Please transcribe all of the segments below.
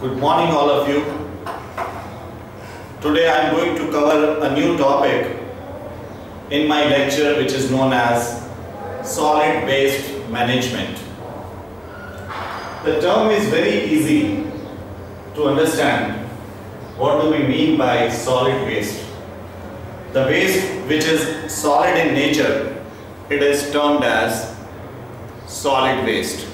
Good morning, all of you. Today I am going to cover a new topic in my lecture, which is known as solid waste management. The term is very easy to understand. What do we mean by solid waste? The waste which is solid in nature, it is termed as solid waste.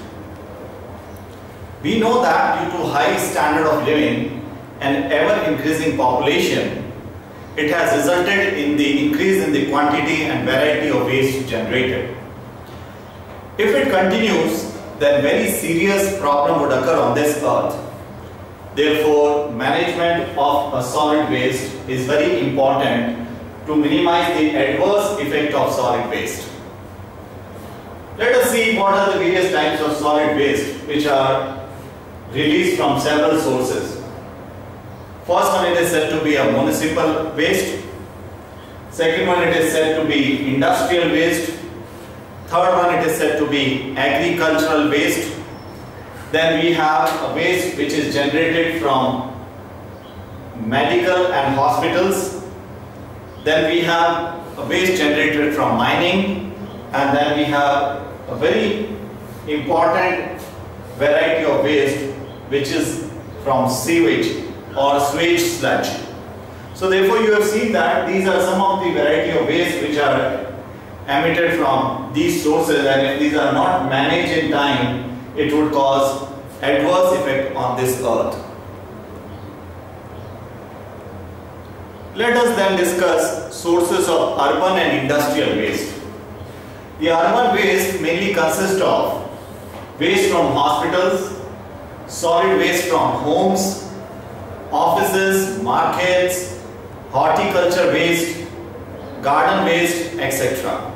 We know that due to high standard of living and ever increasing population, it has resulted in the increase in the quantity and variety of waste generated. If it continues, then very serious problem would occur on this earth. Therefore, management of a solid waste is very important to minimize the adverse effect of solid waste. Let us see what are the various types of solid waste which are released from several sources. First one it is said to be a municipal waste. Second one it is said to be industrial waste. Third one it is said to be agricultural waste. Then we have a waste which is generated from medical and hospitals. Then we have a waste generated from mining and then we have a very important variety of waste which is from sewage or sewage sludge. So therefore you have seen that these are some of the variety of waste which are emitted from these sources and if these are not managed in time it would cause adverse effect on this earth. Let us then discuss sources of urban and industrial waste. The urban waste mainly consists of waste from hospitals, solid waste from homes, offices, markets, horticulture waste, garden waste, etc.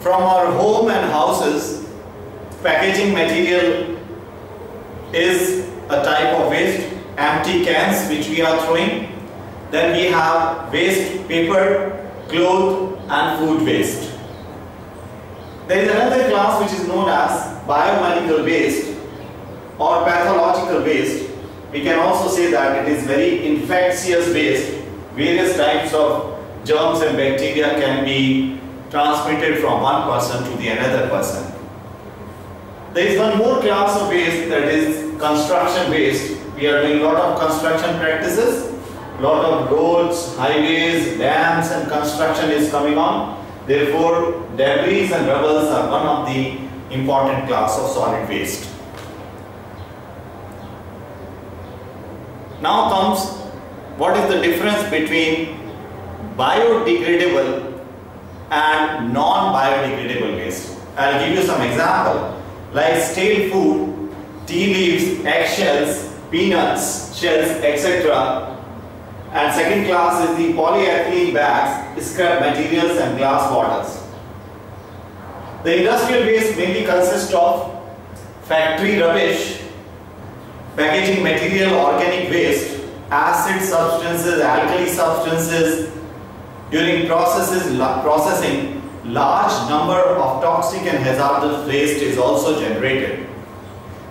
From our home and houses, packaging material is a type of waste, empty cans which we are throwing. Then we have waste paper, cloth and food waste. There is another class which is known as biomedical waste or pathological waste. We can also say that it is very infectious waste. Various types of germs and bacteria can be transmitted from one person to the another person. There is one more class of waste that is construction waste. We are doing a lot of construction practices. Lot of roads, highways, dams and construction is coming on. Therefore, debris and rubbles are one of the important class of solid waste. Now comes what is the difference between biodegradable and non-biodegradable waste. I'll give you some example like stale food, tea leaves, eggshells, peanuts, shells, etc. And second class is the polyethylene bags, scrap materials and glass bottles. The industrial waste mainly consists of factory rubbish, packaging material, organic waste, acid substances, alkali substances. During processes, processing, large number of toxic and hazardous waste is also generated.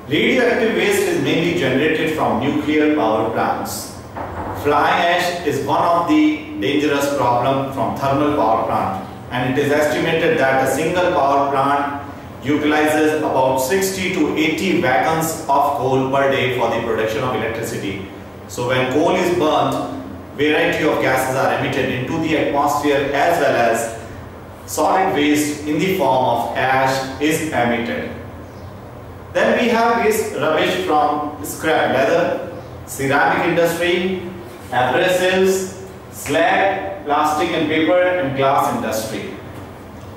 Radioactive waste is mainly generated from nuclear power plants. Fly ash is one of the dangerous problem from thermal power plant and it is estimated that a single power plant utilizes about 60 to 80 wagons of coal per day for the production of electricity. So when coal is burnt, variety of gases are emitted into the atmosphere as well as solid waste in the form of ash is emitted. Then we have this rubbish from scrap leather, ceramic industry, abrasives, slag, plastic and paper and glass industry.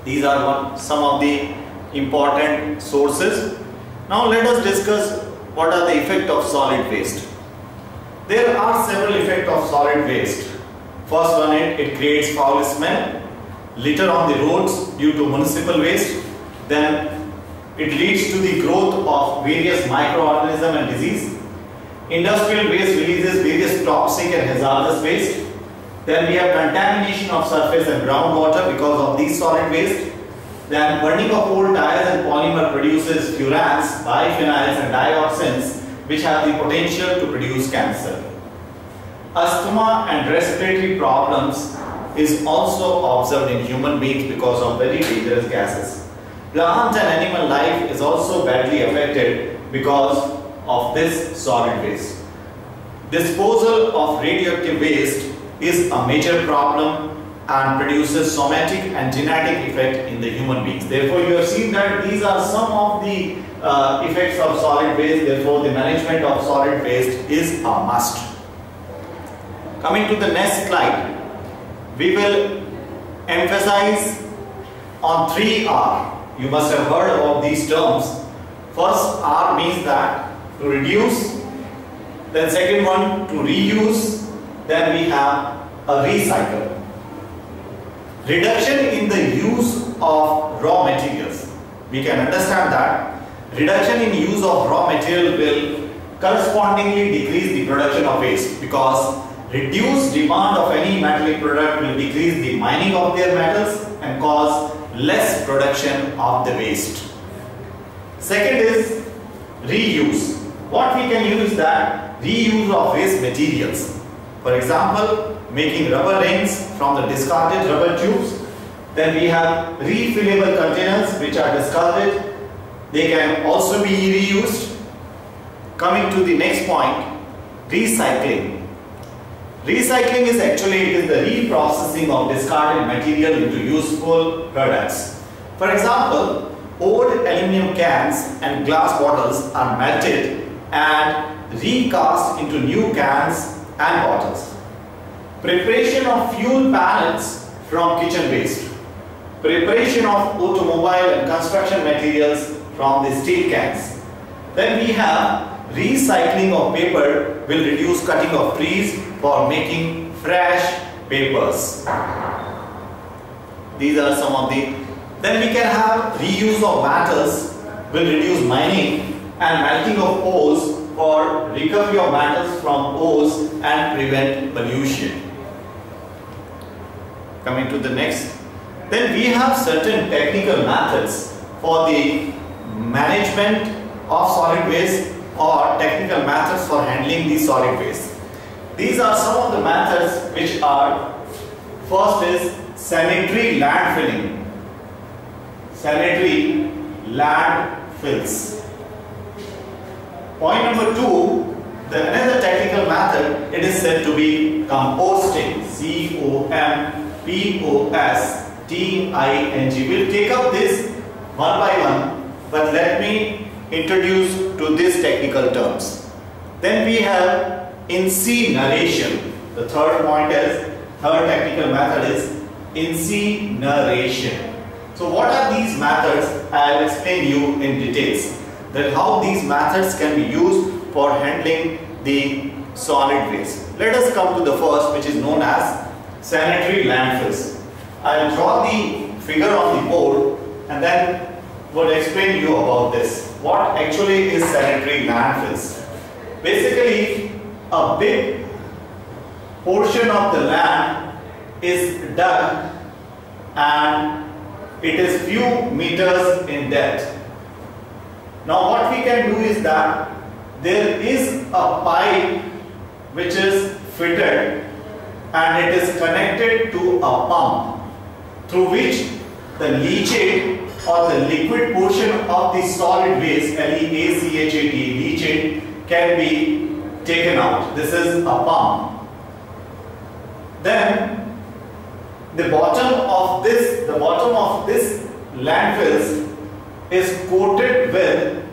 These are one, some of the important sources. Now let us discuss what are the effect of solid waste. There are several effects of solid waste. First one, it, it creates foul smell, litter on the roads due to municipal waste. Then it leads to the growth of various microorganisms and disease. Industrial waste releases various toxic and hazardous waste. Then we have contamination of surface and groundwater because of these solid waste. Then burning of old tires and polymer produces furans, biphenyls and dioxins which have the potential to produce cancer. Asthma and respiratory problems is also observed in human beings because of very dangerous gases. Plant and animal life is also badly affected because of this solid waste. Disposal of radioactive waste is a major problem and produces somatic and genetic effect in the human beings. Therefore, you have seen that these are some of the uh, effects of solid waste. Therefore, the management of solid waste is a must. Coming to the next slide, we will emphasize on 3R. You must have heard about these terms. First R means that to reduce, then second one to reuse, then we have a recycle. Reduction in the use of raw materials. We can understand that reduction in use of raw material will correspondingly decrease the production of waste because reduced demand of any metallic product will decrease the mining of their metals and cause less production of the waste. Second is reuse. What we can use that reuse of waste materials. For example, making rubber rings from the discarded rubber tubes. Then we have refillable containers which are discarded. They can also be reused. Coming to the next point, recycling. Recycling is actually it is the reprocessing of discarded material into useful products. For example, old aluminum cans and glass bottles are melted and recast into new cans and bottles. Preparation of fuel pallets from kitchen waste. Preparation of automobile and construction materials from the steel cans. Then we have recycling of paper will reduce cutting of trees for making fresh papers. These are some of the then we can have reuse of metals will reduce mining and melting of ores for recovery of metals from ores and prevent pollution. Coming to the next. Then we have certain technical methods for the management of solid waste or technical methods for handling the solid waste. These are some of the methods which are first is sanitary landfilling. Sanitary landfills. Point number two, the another technical method, it is said to be composting. C-O-M-P-O-S-T-I-N-G. We'll take up this one by one, but let me introduce to these technical terms. Then we have incineration. The third point is, third technical method is incineration. So what are these methods? I will explain you in details that how these methods can be used for handling the solid waste. Let us come to the first which is known as sanitary landfills. I will draw the figure on the board and then will explain you about this. What actually is sanitary landfills? Basically a big portion of the land is dug and it is few meters in depth now what we can do is that there is a pipe which is fitted and it is connected to a pump through which the leachate or the liquid portion of the solid waste L-E-A-C-H-A-T leachate can be taken out. This is a pump. Then the bottom of this, the bottom of this landfills is coated with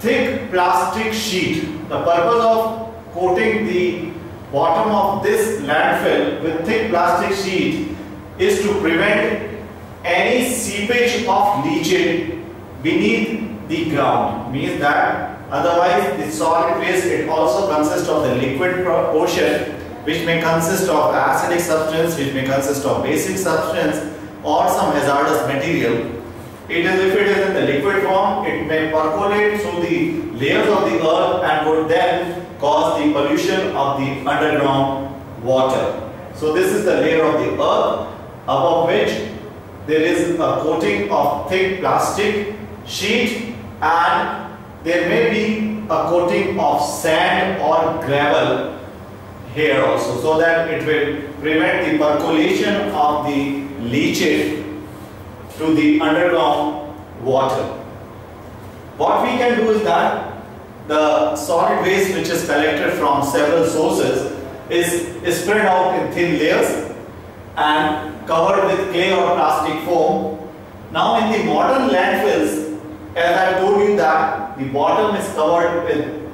thick plastic sheet. The purpose of coating the bottom of this landfill with thick plastic sheet is to prevent any seepage of leachate beneath the ground. Means that otherwise the solid waste it also consists of the liquid portion which may consist of acidic substance, which may consist of basic substance or some hazardous material it is if it is in the liquid form, it may percolate through the layers of the earth and would then cause the pollution of the underground water. So this is the layer of the earth above which there is a coating of thick plastic sheet and there may be a coating of sand or gravel here also so that it will prevent the percolation of the leachate to the underground water. What we can do is that the solid waste which is collected from several sources is, is spread out in thin layers and covered with clay or plastic foam. Now in the modern landfills, as I told you that the bottom is covered with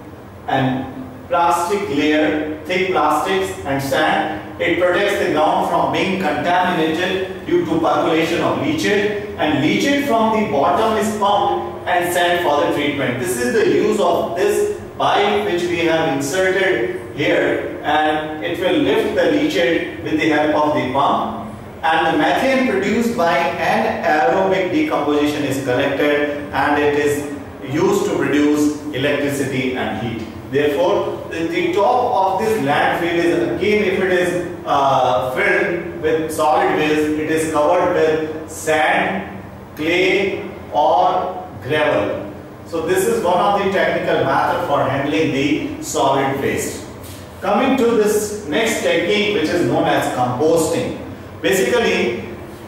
an plastic layer, thick plastics and sand. It protects the ground from being contaminated due to percolation of leachate and leachate from the bottom is pumped and sent for the treatment. This is the use of this pipe which we have inserted here and it will lift the leachate with the help of the pump and the methane produced by anaerobic decomposition is collected and it is used to produce electricity and heat. Therefore, the, the top of this landfill is again if it is uh, filled with solid waste, it is covered with sand, clay or gravel. So this is one of the technical method for handling the solid waste. Coming to this next technique which is known as composting. Basically,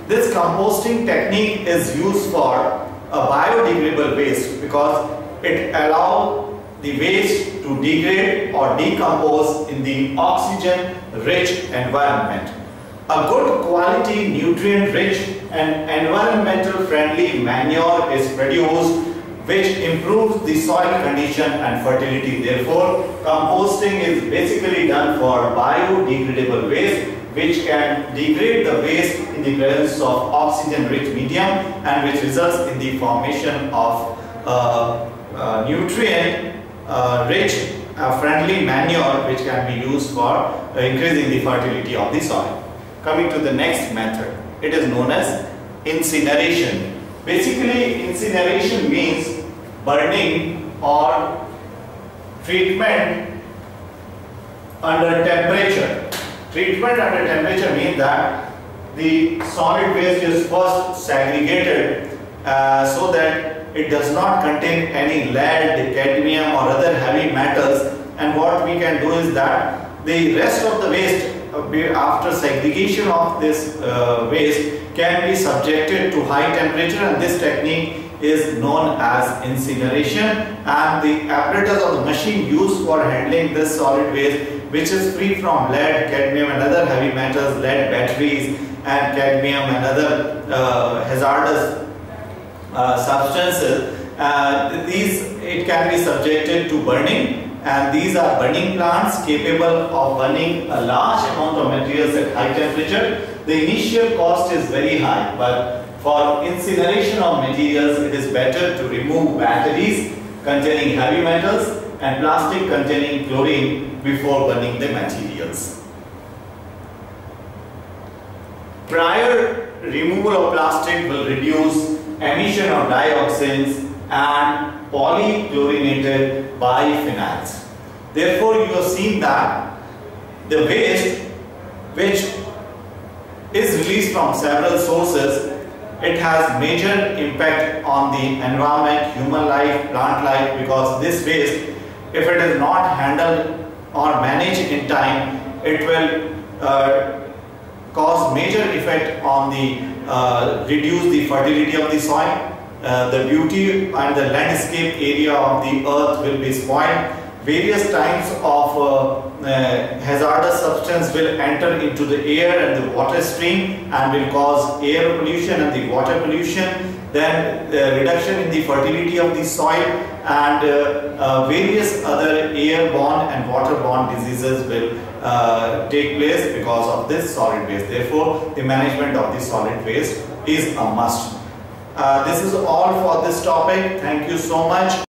this composting technique is used for a biodegradable waste because it allows the waste to degrade or decompose in the oxygen rich environment. A good quality nutrient rich and environmental friendly manure is produced which improves the soil condition and fertility. Therefore, composting is basically done for biodegradable waste which can degrade the waste in the presence of oxygen rich medium and which results in the formation of uh, uh, nutrient rich uh, friendly manure which can be used for uh, increasing the fertility of the soil. Coming to the next method, it is known as incineration. Basically incineration means burning or treatment under temperature. Treatment under temperature means that the solid waste is first segregated uh, so that it does not contain any lead, cadmium or other heavy metals. And what we can do is that the rest of the waste uh, after segregation of this uh, waste can be subjected to high temperature. And this technique is known as incineration. And the apparatus of the machine used for handling this solid waste which is free from lead, cadmium and other heavy metals, lead batteries and cadmium and other uh, hazardous substances, uh, these it can be subjected to burning and these are burning plants capable of burning a large amount of materials at high temperature. The initial cost is very high but for incineration of materials it is better to remove batteries containing heavy metals and plastic containing chlorine before burning the materials. Prior removal of plastic will reduce emission of dioxins and polychlorinated biphenyls. Therefore, you have seen that the waste which is released from several sources, it has major impact on the environment, human life, plant life because this waste, if it is not handled or managed in time, it will uh, cause major effect on the uh, reduce the fertility of the soil, uh, the beauty and the landscape area of the earth will be spoiled. Various types of uh, uh, hazardous substance will enter into the air and the water stream and will cause air pollution and the water pollution. Then uh, reduction in the fertility of the soil and uh, various other airborne and waterborne diseases will uh, take place because of this solid waste. Therefore, the management of the solid waste is a must. Uh, this is all for this topic. Thank you so much.